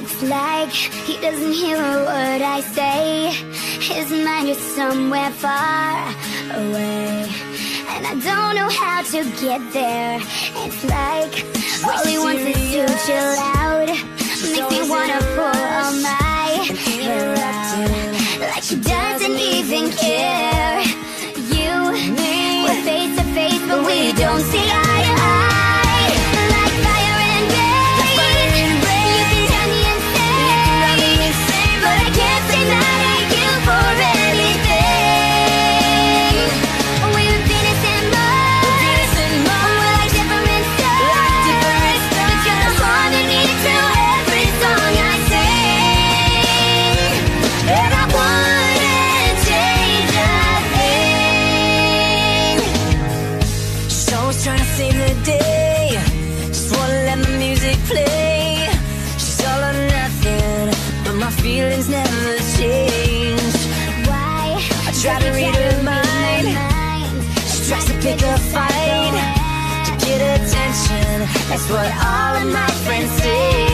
It's like he doesn't hear a word I say. His mind is somewhere far away. And I don't know how to get there. It's like all he wants is to chill out. Makes me wanna pull all my hair out Like she doesn't even care feelings never change. Why? I try to read her mind. She tries to pick a fight to get attention. That's what all of my friends say.